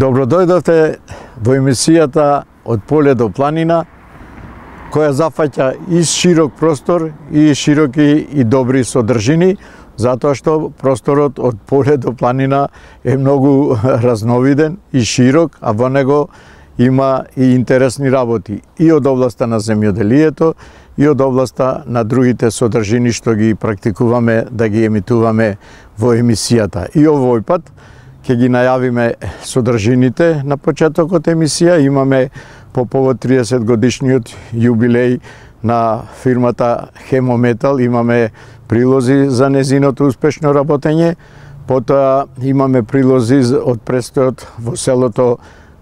Добро дојдовте во емисијата од поле до планина, која зафаќа и широк простор и широки и добри содржини, затоа што просторот од поле до планина е многу разновиден и широк, а во него има и интересни работи и од областа на земјоделието и од областа на другите содржини што ги практикуваме да ги емитуваме во емисијата. И овој пат ќе ги најавиме содржините на почетокот емисија. Имаме по повод 30 годишниот јубилеј на фирмата Хемометал, имаме прилози за незиното успешно работење, потоа имаме прилози од престојот во селото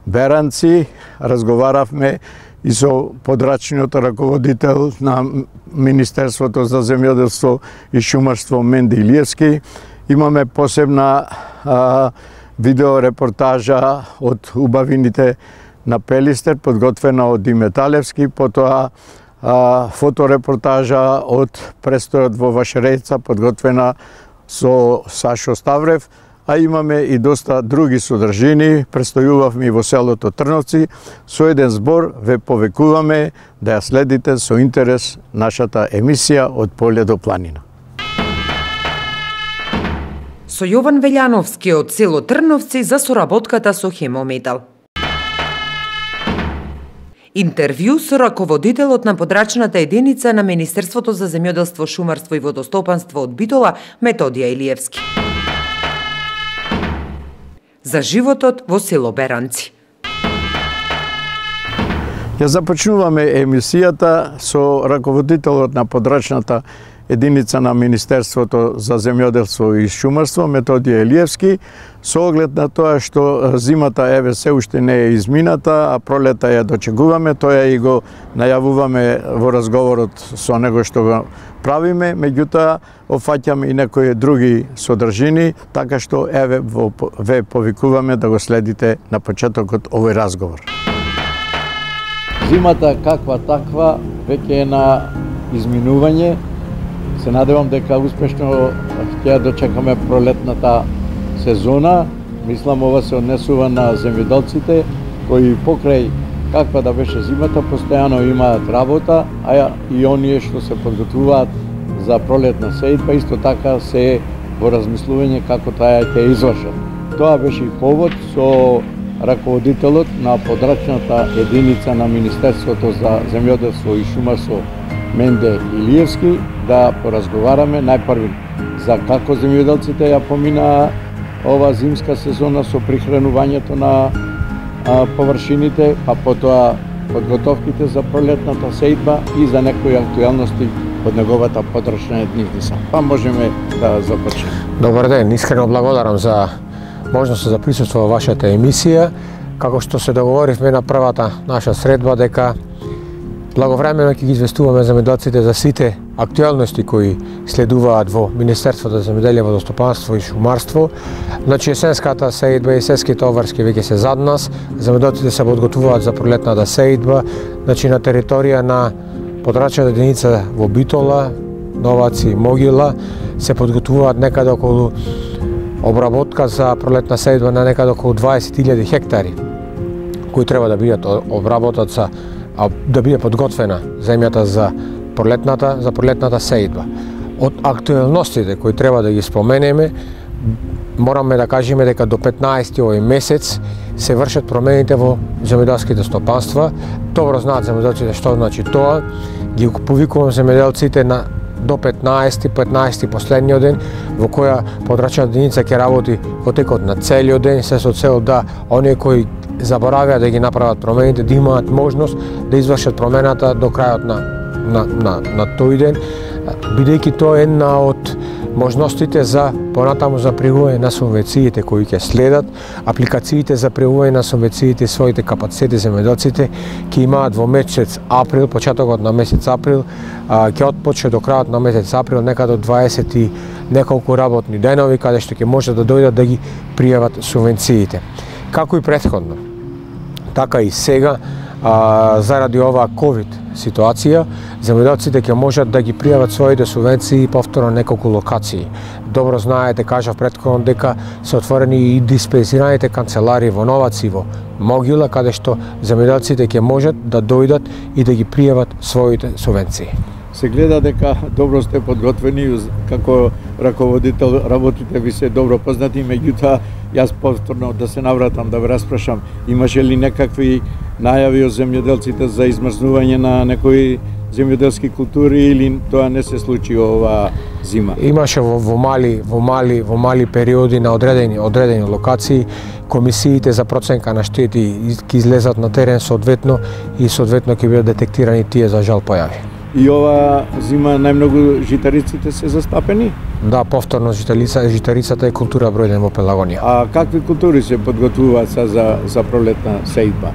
Беранци, разговаравме и со подрачниот раководител на Министерството за земјоделство и шумарство Менди Илиевски. Имаме посебна а, видеорепортажа од убавините на Пелистер, подготвена од Диметалевски, потоа а, фоторепортажа од престојот во Вашерејца, подготвена со Сашо Ставрев, а имаме и доста други содржини. Престојувавме и во селото Трновци. Со еден збор ве повекуваме да ја следите со интерес нашата емисија од поле до планина. Со Јован Велјановски од село Трновци за соработката со Хемометал. Интервју со раководителот на подрачната единица на Министерството за земјоделство, шумарство и водостопанство од Битола, Методија Илиевски за животот во село Беранци. Ја започнуваме емисијата со раководителот на подрачната единица Единица на Министерството за земјоделство и шумарство Методија Елиевски со оглед на тоа што зимата еве се уште не е измината, а пролета ја дочегуваме, тоа и го најавуваме во разговорот со него што го правиме, меѓутоа офаќаме и некои други содржини, така што еве во, ве повикуваме да го следите на почетокот овој разговор. Зимата каква таква веќе е на изминување. Се надевам дека успешно ќе дочекаме пролетната сезона. Мислам ова се однесува на земјоделците кои покрај каква да беше зимата, постојано имаат работа, а и оние што се подготвуваат за пролетна сејдба, па исто така се во размислување како таа ќе извршат. Тоа беше и повод со раководителот на подрачната единица на Министерството за земјоделство и шумарство Менде Илиевски да поразговараме најпрви за како земјоделците ја поминаа ова зимска сезона со прихранувањето на а, површините, па потоа подготовките за пролетната сејба и за некои актуелности од неговата подрачна единица. Па можеме да започнеме. Добар ден, искрено благодарам за можноста да за присуство во вашата емисија. Како што се договоривме на првата наша средба дека Благовремено ќе ги известуваме земјоделците за сите актуелности кои следуваат во Министерството за земјоделие, водостопанство и шумарство. Значи есенската сеидба и есенските оварски веќе се зад нас. Земјоделците се подготвуваат за пролетната сеидба, значи на територија на подрачната единица во Битола, Новаци и Могила се подготвуваат некаде околу обработка за пролетна сеидба на некаде околу 20.000 хектари кои треба да бидат обработат за а да биде подготвена земјата за пролетната за пролетната сеидба. Од актуелностите кои треба да ги споменеме, мораме да кажеме дека до 15 овој месец се вршат промените во земјоделските стопанства. Добро знаат земјоделците што значи тоа. Ги повикувам земјоделците на до 15, 15 последниот ден, во која подрачна единица ќе работи во текот на целиот ден, се со цел да оние кои заборавија да ги направат промените, да имаат можност да извршат промената до крајот на, на, на, на тој ден, бидејќи тоа е една од можностите за понатаму за пријување на субвенциите кои ќе следат, апликациите за пријување на субвенциите своите капацитети земјоделците ќе имаат во месец април, почетокот на месец април, ќе отпочне до крајот на месец април, нека до 20 и неколку работни денови каде што ќе може да дојдат да ги пријават субвенциите. Како и претходно така и сега, а, заради оваа COVID ситуација, земјоделците ќе можат да ги пријават своите субвенции повторно неколку локации. Добро знаете, кажав предходно дека се отворени и диспензираните канцелари во Новац и во Могила, каде што земјоделците ќе можат да дојдат и да ги пријават своите субвенции се гледа дека добро сте подготвени како раководител, работите ви се добро познати, меѓутоа јас повторно да се навратам да ве распрашам, имаше ли некакви најави од земјоделците за измрзнување на некои земјоделски култури или тоа не се случи ова зима? Имаше во, во мали во мали во мали периоди на одредени одредени локации комисиите за проценка на штети ќе излезат на терен соодветно и соодветно ќе бидат детектирани тие за жал појави. И ова зима најмногу житариците се застапени? Да, повторно житарица, житарицата е култура број во Пелагонија. А какви култури се подготвуваат за, за пролетна сејдба?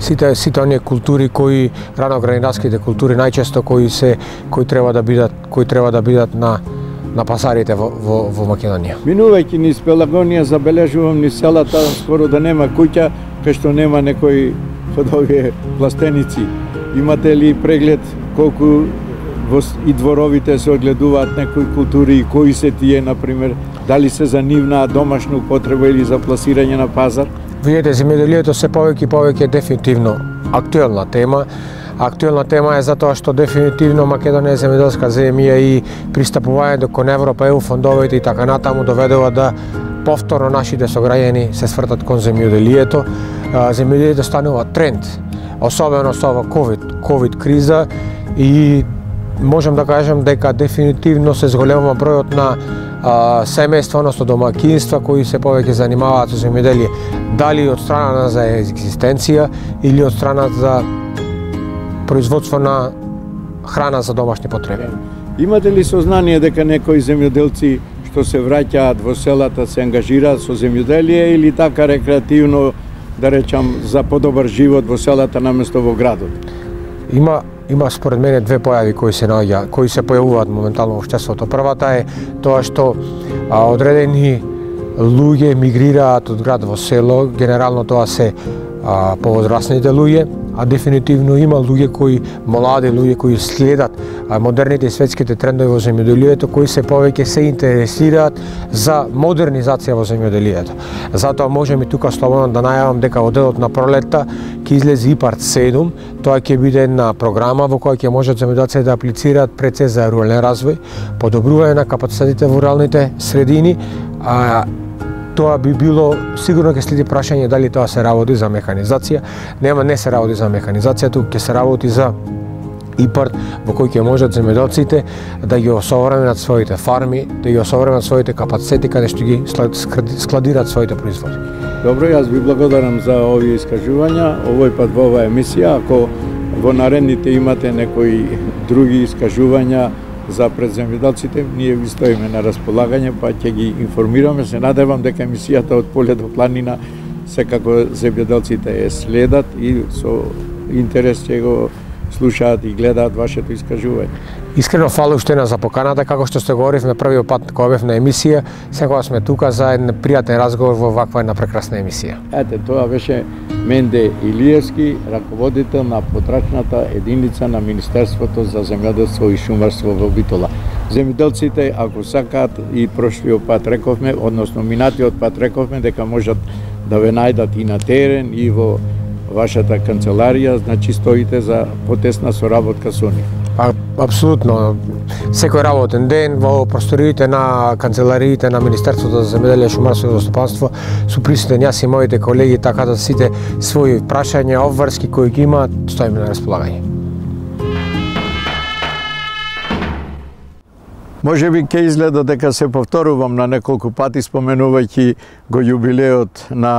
Сите сите оние култури кои раногранинарските култури најчесто кои се кои треба да бидат кои треба да бидат на на пасарите во, во, во Македонија. Минувајќи низ Пелагонија забележувам ни селата скоро да нема куќа кај што нема некој од овие пластеници. Имате ли преглед колку во и дворовите се огледуваат некои култури и кои се тие, например, дали се за нивна домашна употреба или за пласирање на пазар? Видете, земјоделието се повеќе и повеќе дефинитивно актуелна тема. Актуелна тема е затоа што дефинитивно Македонија е земјоделска земја и пристапувањето кон Европа, ЕУ фондовите и така натаму доведува да повторно нашите сограѓани се свртат кон земјоделието. Земјоделието станува тренд, особено со ова COVID COVID криза и можам да кажам дека дефинитивно се зголемува бројот на а, семејства, односно домакинства кои се повеќе занимаваат со земјоделие, дали од страна за екзистенција или од страна за производство на храна за домашни потреби. Имате ли сознание дека некои земјоделци што се враќаат во селата се ангажираат со земјоделие или така рекреативно, да речам, за подобар живот во селата наместо во градот? Има има според мене две појави кои се наоѓа, кои се појавуваат моментално во општеството. Првата е тоа што а, одредени луѓе мигрираат од град во село, генерално тоа се а, повозрасните луѓе, а дефинитивно има луѓе кои млади луѓе кои следат а, модерните и светските трендови во земјоделието кои се повеќе се интересираат за модернизација во земјоделието. Затоа можеме тука слободно да најавам дека во делот на пролетта ќе излезе ИПАРТ 7, тоа ќе биде една програма во која ќе можат земјоделците да аплицираат пред се за рурален развој, подобрување на капацитетите во руралните средини, а тоа би било сигурно ќе следи прашање дали тоа се работи за механизација. Нема не се работи за механизација, туку ќе се работи за ИПАРТ во кој ќе можат земјоделците да ги осовременат своите фарми, да ги осовременат своите капацитети каде што ги складираат своите производи. Добро, јас ви благодарам за овие искажувања, овој пат во оваа емисија, ако во наредните имате некои други искажувања, за преземидалците ние ви стоиме на располагање, па ќе ги информираме. Се надевам дека емисијата од поле до планина секако земјоделците е следат и со интерес ќе го слушаат и гледаат вашето искажување. Искрено фала уште на за поканата, како што сте говоривме првиот пат кога бев на емисија, секогаш сме тука за еден пријатен разговор во ваква една прекрасна емисија. Ете, тоа беше Менде Илиевски, раководител на потрачната единица на Министерството за земјоделство и шумарство во Битола. Земјоделците, ако сакаат и прошлиот пат рековме, односно минатиот пат рековме дека можат да ве најдат и на терен и во вашата канцеларија, значи стоите за потесна соработка со нив. А, апсолутно. Секој работен ден во просториите на канцелариите на Министерството за земјоделие, шумарство и водостопанство су присутен јас и моите колеги, така да сите своји прашања, обврски кои ги имаат, стоиме на располагање. Може би ќе изгледа дека се повторувам на неколку пати споменувајќи го јубилеот на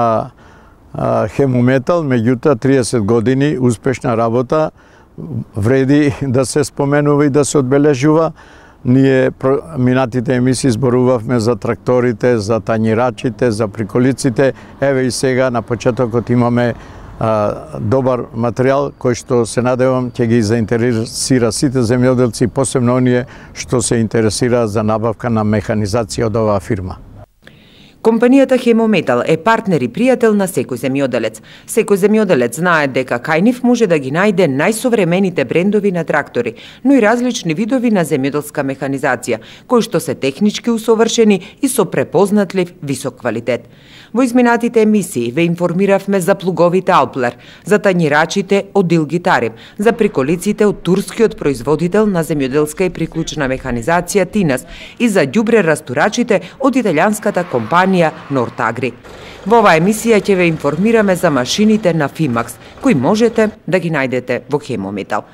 Хемуметал, меѓутоа 30 години успешна работа вреди да се споменува и да се одбележува. Ние минатите емисии зборувавме за тракторите, за тањирачите, за приколиците. Еве и сега на почетокот имаме а, добар материјал кој што се надевам ќе ги заинтересира сите земјоделци, посебно оние што се интересира за набавка на механизација од оваа фирма. Компанијата Хемометал е партнер и пријател на секој земјоделец. Секој земјоделец знае дека кај нив може да ги најде најсовремените брендови на трактори, но и различни видови на земјоделска механизација, кои што се технички усовршени и со препознатлив висок квалитет. Во изминатите емисии ве информиравме за плуговите Алплер, за тањирачите од Дилгитарим, за приколиците од турскиот производител на земјоделска и приклучна механизација Тинас и за ѓубре растурачите од италијанската компанија Нортагри. Во оваа емисија ќе ве информираме за машините на Фимакс, кои можете да ги најдете во Хемометал.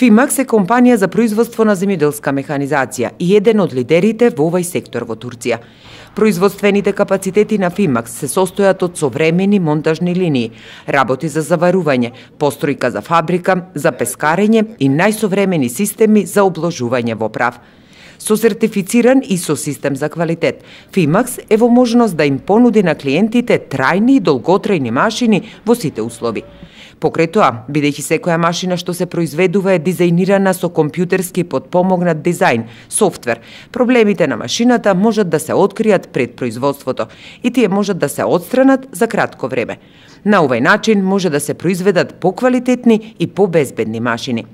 Фимакс е компанија за производство на земјоделска механизација и еден од лидерите во овој сектор во Турција. Производствените капацитети на Фимакс се состојат од современи монтажни линии, работи за заварување, постројка за фабрика, за пескарење и најсовремени системи за обложување во прав со сертифициран и со систем за квалитет. Фимакс е во можност да им понуди на клиентите трајни и долготрајни машини во сите услови. Покрај тоа, бидејќи секоја машина што се произведува е дизајнирана со компјутерски подпомогнат дизајн, софтвер, проблемите на машината можат да се откријат пред производството и тие можат да се отстранат за кратко време. На овој начин може да се произведат поквалитетни и побезбедни машини.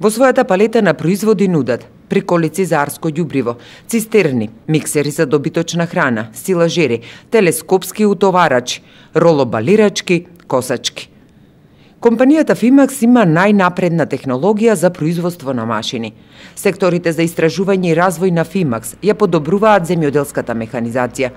Во својата палета на производи нудат приколици за арско ѓубриво, цистерни, миксери за добиточна храна, силажери, телескопски утоварачи, ролобалирачки, косачки – Компанијата Фимакс има најнапредна технологија за производство на машини. Секторите за истражување и развој на Фимакс ја подобруваат земјоделската механизација,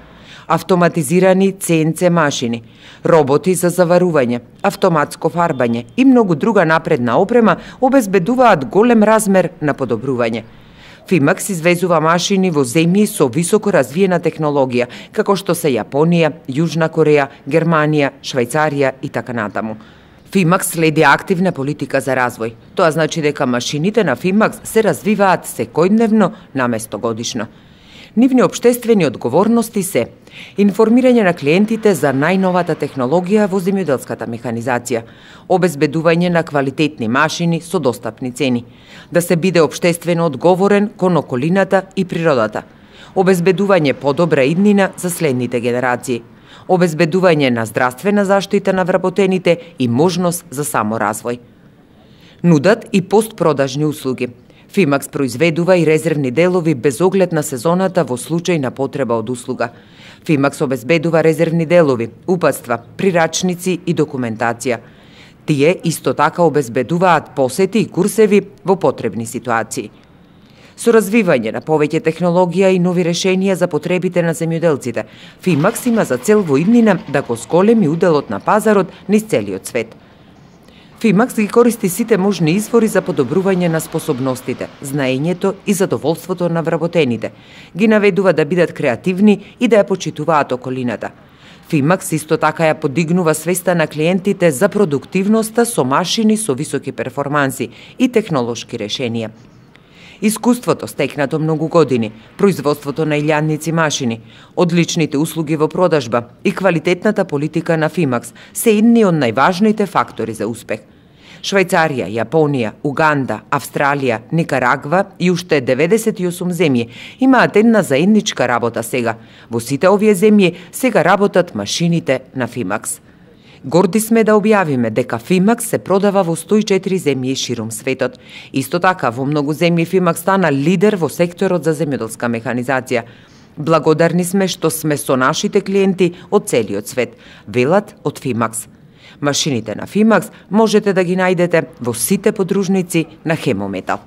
автоматизирани CNC машини, роботи за заварување, автоматско фарбање и многу друга напредна опрема обезбедуваат голем размер на подобрување. Фимакс извезува машини во земји со високо развиена технологија, како што се Јапонија, Јужна Кореја, Германија, Швајцарија и така натаму. Фимакс следи активна политика за развој. Тоа значи дека машините на Фимакс се развиваат секојдневно наместо годишно. Нивни обштествени одговорности се. Информирање на клиентите за најновата технологија во земјоделската механизација, обезбедување на квалитетни машини со достапни цени, да се биде обштествено одговорен кон околината и природата, обезбедување подобра иднина за следните генерации – обезбедување на здравствена заштита на вработените и можност за саморазвој. Нудат и постпродажни услуги. Фимакс произведува и резервни делови без оглед на сезоната во случај на потреба од услуга. Фимакс обезбедува резервни делови, упатства, прирачници и документација. Тие исто така обезбедуваат посети и курсеви во потребни ситуации со развивање на повеќе технологија и нови решенија за потребите на земјоделците. Фимакс има за цел во иднина да го сколеми уделот на пазарот низ целиот свет. Фимакс ги користи сите можни извори за подобрување на способностите, знаењето и задоволството на вработените. Ги наведува да бидат креативни и да ја почитуваат околината. Фимакс исто така ја подигнува свеста на клиентите за продуктивноста со машини со високи перформанси и технолошки решенија. Искуството стекнато многу години, производството на илјадници машини, одличните услуги во продажба и квалитетната политика на Фимакс се едни од најважните фактори за успех. Швајцарија, Јапонија, Уганда, Австралија, Никарагва и уште 98 земји имаат една заедничка работа сега. Во сите овие земји сега работат машините на Фимакс. Горди сме да објавиме дека Фимакс се продава во 104 земји широм светот. Исто така, во многу земји Фимакс стана лидер во секторот за земјоделска механизација. Благодарни сме што сме со нашите клиенти од целиот свет, велат од Фимакс. Машините на Фимакс можете да ги најдете во сите подружници на Хемометал.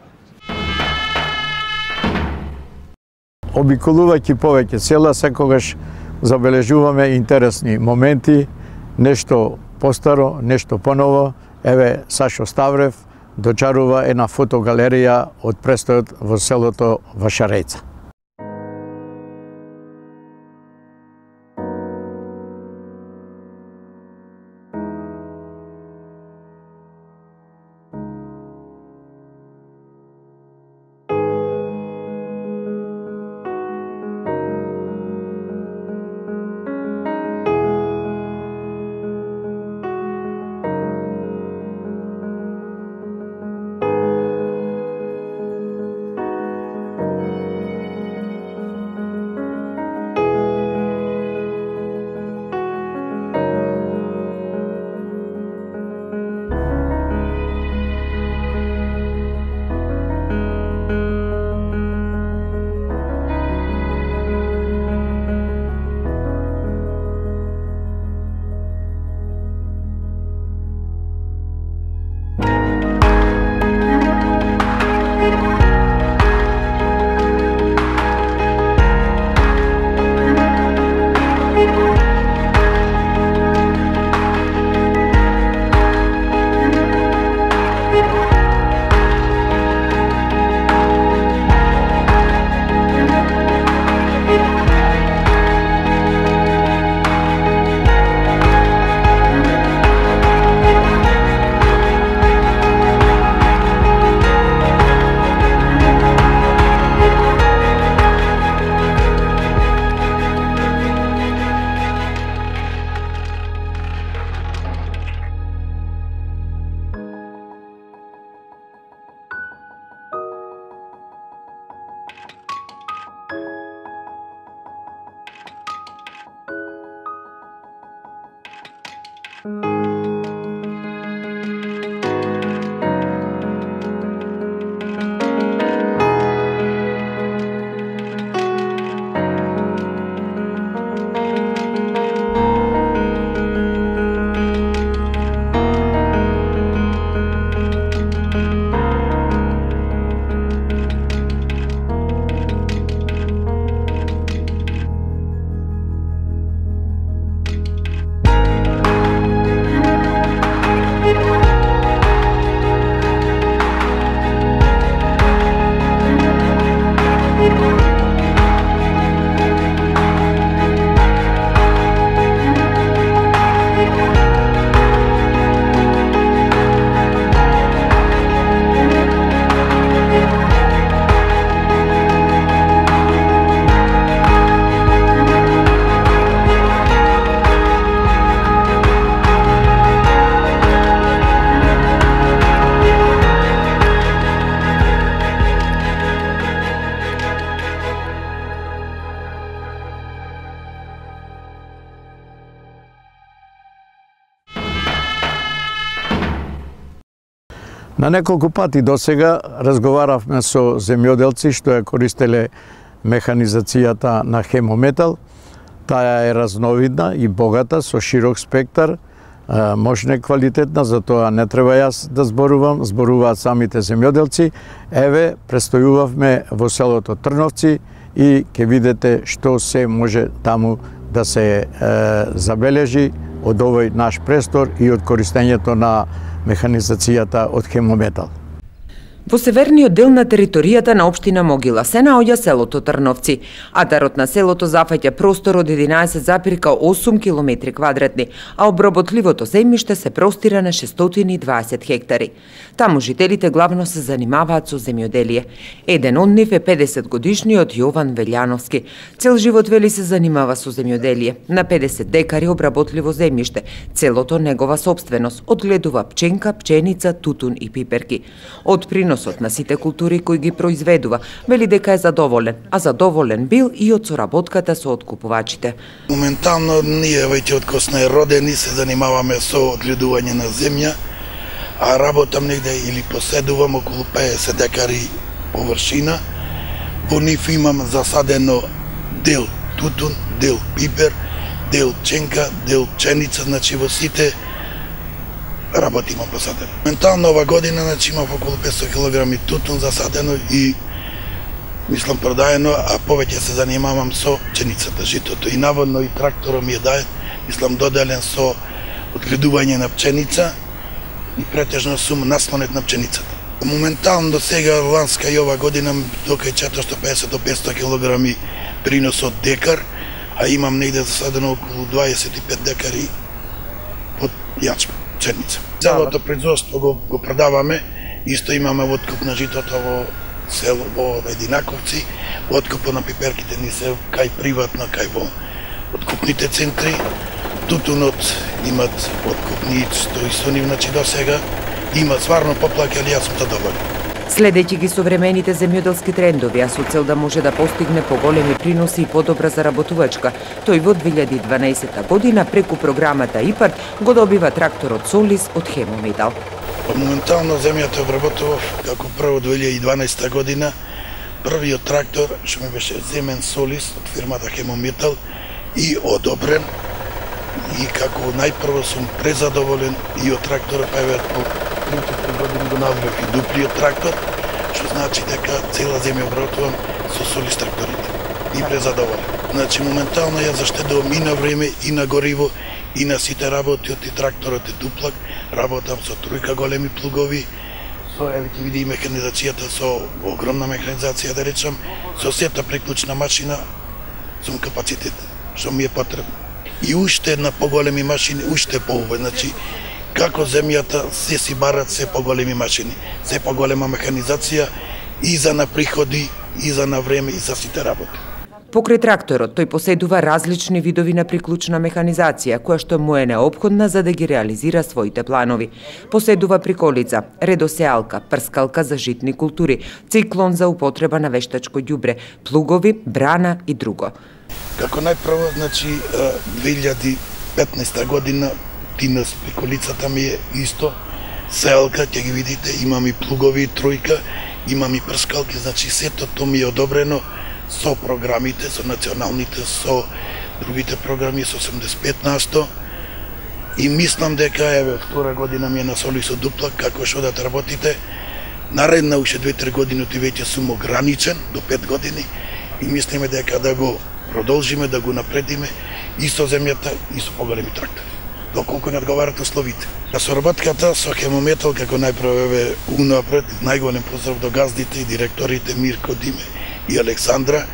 Обиколувајќи повеќе села, секогаш забележуваме интересни моменти, нешто постаро, нешто поново. Еве Сашо Ставрев дочарува една фотогалерија од престојот во селото Вашарејца. На неколку пати до сега разговаравме со земјоделци што ја користеле механизацијата на хемометал. Таа е разновидна и богата со широк спектар, можна квалитетна, затоа не треба јас да зборувам, зборуваат самите земјоделци. Еве, престојувавме во селото Трновци и ќе видите што се може таму да се е, забележи од овој наш престор и од користењето на механизацијата од хемометал. Во северниот дел на територијата на општина Могила се наоѓа селото Трновци. Атарот на селото зафаќа простор од 11,8 км квадратни, а обработливото земјиште се простира на 620 хектари. Таму жителите главно се занимаваат со земјоделие. Еден од нив е 50 годишниот Јован Велјановски. Цел живот вели се занимава со земјоделие. На 50 декари обработливо земјиште, целото негова собственост, одгледува пченка, пченица, тутун и пиперки. Од принос приносот на сите култури кои ги произведува, вели дека е задоволен, а задоволен бил и од соработката со откупувачите. Моментално ние веќе од косна е родени се занимаваме со одгледување на земја, а работам негде или поседувам околу 50 декари површина. По нив имам засадено дел тутун, дел пипер, дел ченка, дел пченица, значи во сите работи има посадено. Ментално ова година значи имав околу 500 кг тутун засадено и мислам продаено, а повеќе се занимавам со пченицата, житото. И наводно и трактором ми е дај, мислам доделен со одгледување на пченица и претежно сум наслонет на пченицата. Моментално до сега ланска и ова година дока 450 до 500 кг принос од декар, а имам негде засадено околу 25 декари под јачма пшеница. Целото производство го, го продаваме, исто имаме откуп на житото во село во Единаковци, откупо на пиперките ни се кај приватно, кај во откупните центри. Тутунот имат откупни што и со нив, значи до сега има сварно поплаке, али јас сум задоволен. Следејќи ги современите земјоделски трендови, а со цел да може да постигне поголеми приноси и подобра заработувачка, тој во 2012 година преку програмата ИПАР го добива тракторот Солис од Хемометал. Па, моментално земјата обработував како прво 2012 година првиот трактор што ми беше земен Солис од фирмата Хемометал и одобрен и како најпрво сум презадоволен и од трактора па еве по 3-4 години го навлев и дуплиот трактор, што значи дека цела земја обработувам со солис тракторите. И презадоволен. Значи моментално ја заштедувам и на време, и на гориво, и на сите работи од и тракторот е дуплак, работам со тројка големи плугови, со еве ќе види и механизацијата со огромна механизација да речам, со сета приклучна машина сум капацитет што ми е потребно. И уште на поголеми машини, уште повеќе. значи како земјата се си барат се поголеми машини, се поголема механизација и за на приходи, и за на време, и за сите работи. Покрај тракторот, тој поседува различни видови на приклучна механизација, која што му е необходна за да ги реализира своите планови. Поседува приколица, редосеалка, прскалка за житни култури, циклон за употреба на вештачко ѓубре, плугови, брана и друго. Како најпрво, значи, 2015 година Тина спеколицата ми е исто, селка, ќе ги видите, имам и плугови тројка, имам и прскалки, значи сето тоа ми е одобрено со програмите, со националните, со другите програми, со 85 на 100. И мислам дека, еве, втора година ми е на соли со дуплак, како што да работите. Наредна уште 2-3 години ти веќе сум ограничен, до 5 години, и мислиме дека да го продолжиме, да го напредиме и со земјата, и со поголеми трактори доколку не одговарат условите. На соработката со Хемометал, како најпрво унапред, најголем поздрав до газдите и директорите Мирко Диме и Александра.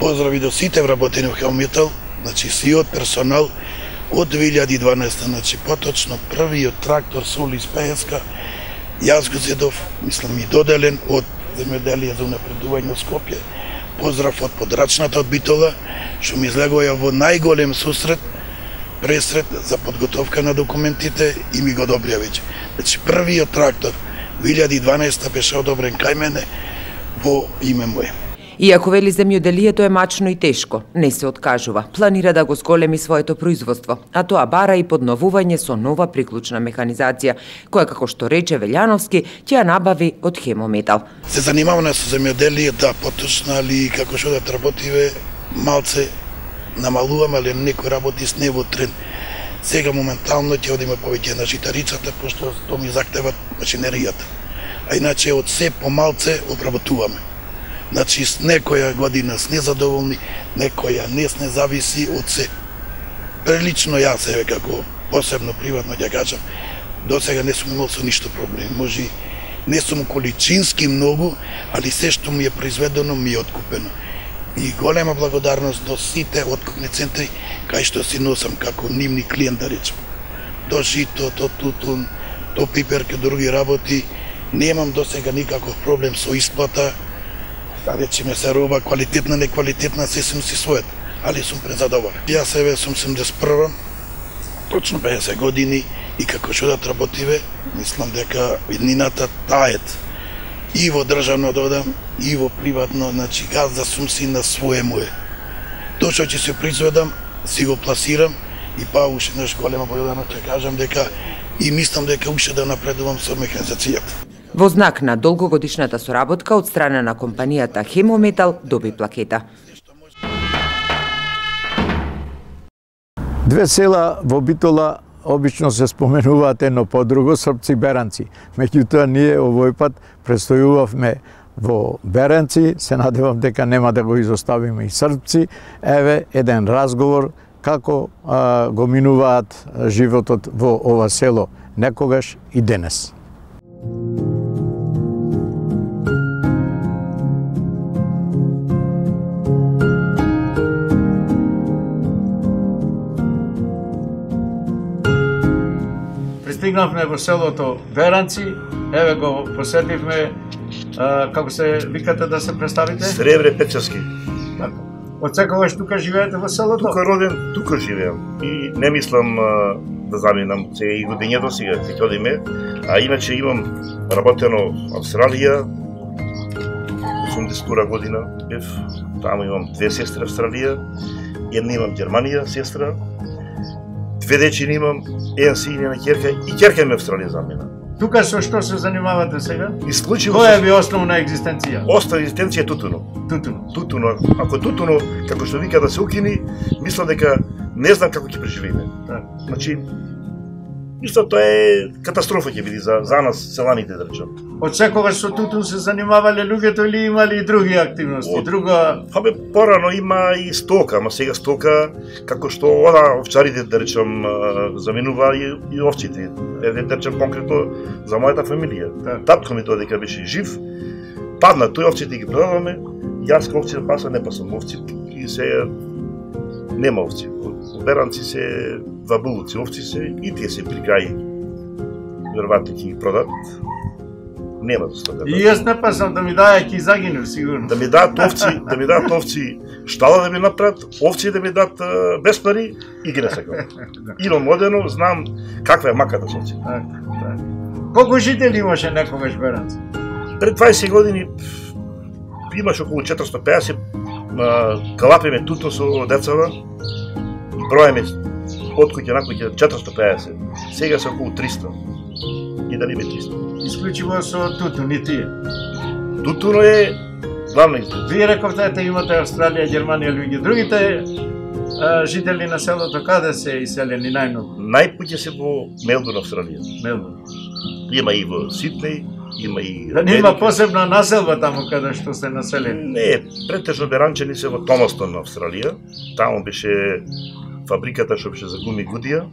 Поздрави до сите вработени во Хемометал, значи сиот персонал од 2012, значи поточно првиот трактор Солис ПСК, јас го зедов, мислам и доделен од земјоделие за унапредување од Скопје. Поздрав од подрачната од Битола, што ми излегоја во најголем сусрет пресрет за подготовка на документите и ми го добрија веќе. Значи првиот трактор 2012 беше одобрен кај мене во име моје. Иако вели земјоделието е мачно и тешко, не се откажува. Планира да го зголеми своето производство, а тоа бара и подновување со нова приклучна механизација, која како што рече Велјановски, ќе ја набави од Хемометал. Се занимаваме со земјоделие, да, поточно, али како што да работиве, малце намалуваме, али некој работи с него трен. Сега моментално ќе одиме повеќе на житарицата, пошто тоа ми захтеват машинеријата. А иначе од се помалце обработуваме. Значи, с некоја година с незадоволни, некоја не с зависи од се. Прилично јас еве како посебно приватно ќе кажам, до сега не сум имал со ништо проблем. Може не сум количински многу, али се што ми е произведено ми е откупено. И голема благодарност до сите откупни центри кај што си носам како нивни клиент да речем. До жито, до тутун, до пиперки, други работи, немам до сега никаков проблем со исплата, да речеме се роба квалитетна, неквалитетна, се сум си својот, али сум презадоволен. Јас себе сум 71 точно 50 години и како што да работиве, мислам дека виднината тает и во државно да додам, и во приватно, значи газ да сум си на свое мое. Тоа што ќе се произведам, си го пласирам и па уште еднаш голема благодарност ќе кажам дека и мислам дека уште да напредувам со механизацијата. Во знак на долгогодишната соработка од страна на компанијата Хемометал доби плакета. Две села во Битола обично се споменуваат едно по друго српци беранци. Меѓутоа ние овој пат престојувавме во Беренци, се надевам дека нема да го изоставиме и српци. Еве еден разговор како а, го минуваат животот во ова село некогаш и денес. Пристигнавме во селото Беранци, еве го посетивме, а, како се викате да се представите? Сребре Печевски. Така. Од секогаш тука живеете во селото? Тука роден, тука живеам. И не мислам а, да заминам сега и годињето сега ќе одиме. А иначе имам работено Австралија, 82 година бев, таму имам две сестри Австралија, една имам Германија сестра, две дечини имам, еден син, една ќерка и ќерка ми Австралија замина. Тука со што се занимавате сега? Исклучиво Која ви основна екзистенција? Остана екзистенција е тутуно. Тутуно. Тутуно, ако тутуно, како што вика да се укини, мислам дека не знам како ќе преживееме. Да. Значи, исто тоа е катастрофа ќе биде за, за нас, селаните, да речем. Од секогаш со тутун се занимавале луѓето или имали и други активности? Од- Друга Па бе, порано има и стока, ама сега стока, како што ода овчарите, да речем, а, заминува и, и овците. Еве, да речем, конкретно за мојата фамилија. Да. Татко ми додека беше жив, падна тој овците ги продаваме, јас ко овци да пасам, не пасам овци, и се нема овци. Беранци се вабулуци, овци се и тие се при крај. Веројатно ќе ги продат. Нема за стока. И јас не пасам да ми даја ќе загинев сигурно. да ми дадат овци, да ми дадат овци штала да ми направат, овци да ми дадат без пари и ги не сакам. Имам одено, знам каква е маката со овци. Така, така. Колку жители имаше некогаш Беранци? Пред 20 години пф, имаш околу 450 а, калапиме тутун со децава броеме од куќе на куќе 450. Сега се околу 300. И дали ме 300. Исклучиво со тутун и тие. Тутуно е главна институција. Вие рековте имате Австралија, Германија, луѓе. Другите а, жители на селото каде се иселени најмногу? Најпуќе се во Мелбурн, Австралија. Мелбурн. Има и во Сиднеј, има и Да нема Америка. посебна населба таму каде што се населени. Не, претежно беранчени се во Томастон, Австралија. Таму беше фабриката што беше за гуми Гудија.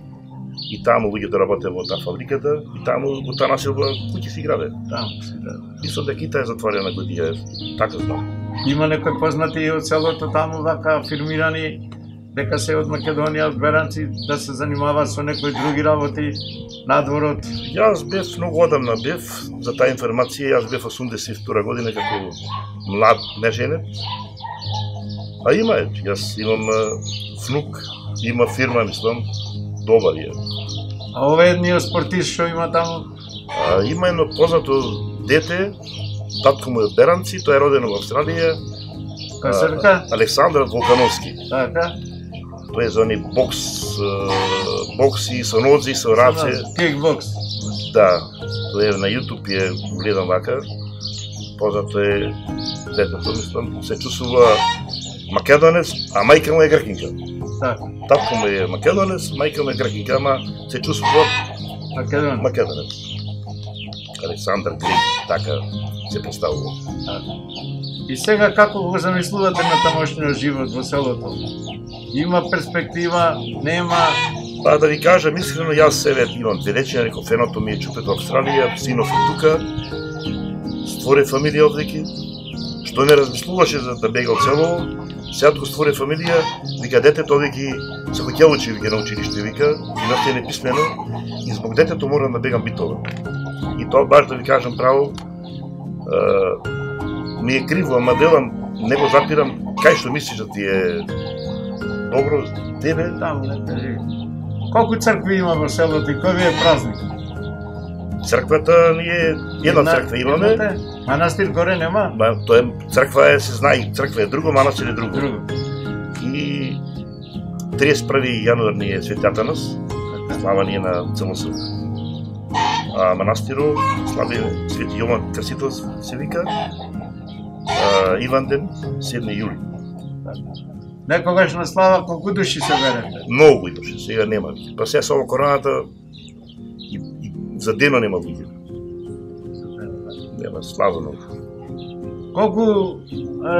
И таму луѓето работе во таа фабриката, и таму во таа населба куќи си граде. Таму си да. И со деките е затворена Гудија, така знам. Има некои познати од селото таму вака афирмирани дека се од Македонија, од Беранци, да се занимава со некои други работи надворот. Јас бев многу одамна бев за таа информација, јас бев 82 година како млад неженет. А има јас имам внук, има фирма, мислам, добар е. А овој едниот спортист што има таму, А, има едно познато дете, татко му е од Беранци, тој е роден во Австралија, вика? Александар Волкановски. Така? Тој е за они бокс, бокси со нози, со раце. Кикбокс. Да, тој е на YouTube е гледам вака. Познато е детето, мислам, се чувствува македонец, а мајка му е гркинка. Така. Татко му е македонец, мајка му е гркинка, ама се чувствува Македон. македонец. Александар Грин, така се представува. И сега како го замислувате на тамошниот живот во селото? Има перспектива, нема, Па да ви кажам искрено, јас себе имам две дечиња, реков ми е чупет во Австралија, синов е тука, створе фамилија овдеки, што не размислуваше за да бега од село, сега го створе фамилија, вика детето овдеки се хоќел учи вика на училиште, вика, и на е неписмено, и због детето морам да бегам битова. И тоа баш да ви кажам право, ми е криво, ама велам, не го запирам, кај што мислиш да ти е добро, тебе, таму не кажи. Колку цркви има во селото и кој ви е празник? Црквата ни е една црква имаме, имате? Манастир горе нема? Ба, тоа е црква е се знае, црква е друго, манастир е друго. Друго. И 31 јануар ни е Свети Атанас, слава ни е на цело село. А манастиро слави Свети Јован Крстител се вика. А, Иван ден 7 јули. Некогаш на слава колку души се берете? Многу имаше, сега нема. Па сега со короната и, и за дено нема луѓе. Нема славно. Колку е,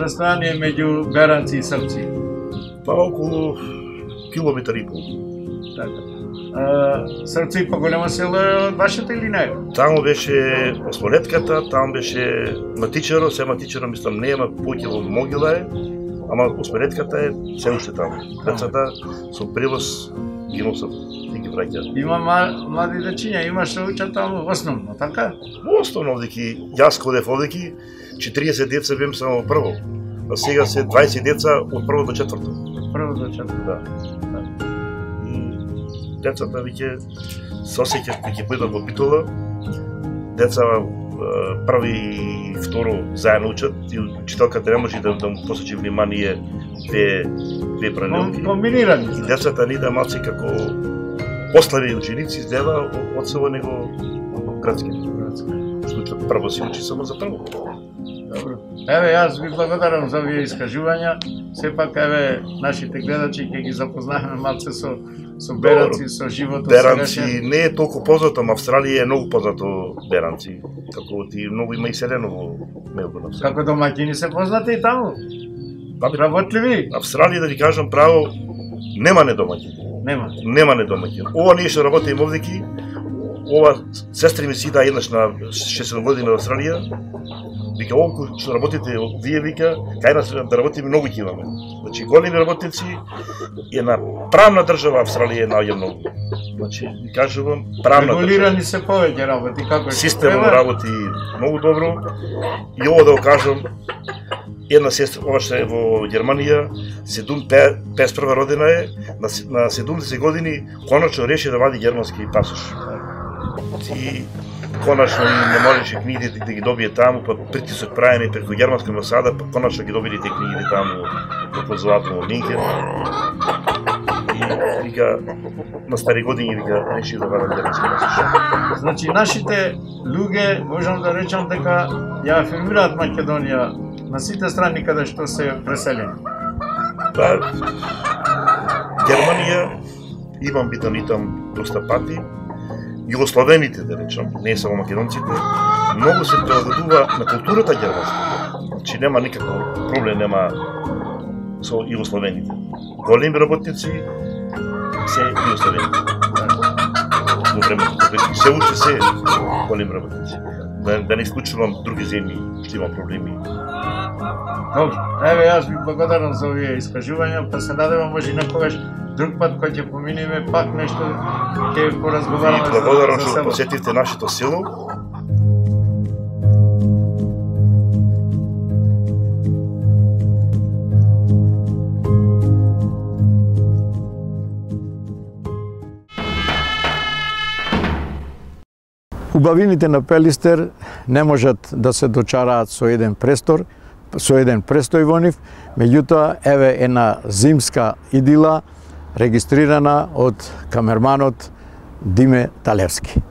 растојание меѓу Беранци и Српци? Па околу километар и пол. Така. Е, Српци поголемо село е од вашето или не? Таму беше Осмолетката, таму беше Матичаро, се Матичаро мислам не ема поќе во Могила е, ама Осмолетката е се уште таму. Децата со превоз ги носат и ги враќаат. Има ма, млади дечиња, има што учат таму основно, така? Во основно овдеки, јас кодев овдеки, 40 деца бем само во прво. А сега се 20 деца од прво до четврто. Прво до четврто. Да. И децата веќе се осеќаат кога ќе појдат во Битола. Деца први и второ заедно учат и учителката не може да, да му посочи внимание две две пранелки. комбинирани. И децата ни да малце како послави ученици издева од село него градски. Што прво си учи само за прво. Добро. Еве, јас ви благодарам за овие искажувања. Сепак, еве, нашите гледачи ќе ги запознаваме малце со, со Беранци, со животот Беранци сегашен. не е толку познато, ама Австралија е многу познато Беранци. Како ти многу има и селено во Мелбурн. Како домаќини се познати и таму. Бе, Работливи? Австралија, да ви кажам право, нема недомаќини. Нема. Нема недомаќини. Ова ние што работиме овдеки, ова сестри ми си да еднаш на 60 години во Австралија, вика, овој што работите вие, вика, кај нас да работиме многу ќе имаме. Значи, големи работници, една правна држава Австралија е наоѓа многу. Значи, ви кажувам, правна држава. Регулирани се повеќе работи, како Системот работи многу добро. И ово да го кажам, една сестра, ова што е во Германија, 51 родена е, на, на 70 години конечно реши да вади германски пасош. И конечно не можеше книгите да ги добие таму, па притисок правене преку германска амбасада, па конечно ги добили те книгите таму во конзулатот во Минхен. и вика на стари години вика реши да вади германски пасош. Значи, нашите луѓе, можам да речам дека ја афирмираат Македонија на сите страни каде што се преселени. Па, Германија, имам битан и там доста пати, Југословените, да речам, не само македонците, многу се прилагодува на културата германска. Значи нема никаков проблем, нема со југословените. Големи работници се југословените. Во времето, се учи се големи работници. Да, да не исклучувам други земји, што има проблеми. Добро, еве јас ви благодарам за овие искажувања, па се надевам може и некогаш друг пат кога ќе поминеме пак нешто ќе И поразговараме благодарам за, за што посетивте нашето село. Убавините на Пелистер не можат да се дочараат со еден престор, со еден престој во нив, меѓутоа еве една зимска идила регистрирана од камерманот Диме Талевски.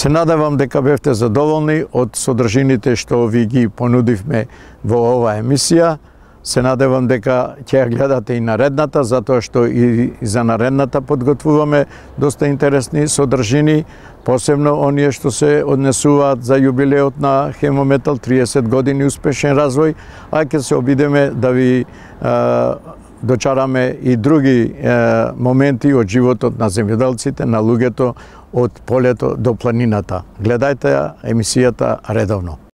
Се надевам дека бевте задоволни од содржините што ви ги понудивме во оваа емисија. Се надевам дека ќе ја гледате и наредната, затоа што и за наредната подготвуваме доста интересни содржини, посебно оние што се однесуваат за јубилеот на Хемометал 30 години успешен развој, а ќе се обидеме да ви дочараме и други е, моменти од животот на земјоделците, на луѓето од полето до планината. Гледајте ја емисијата редовно.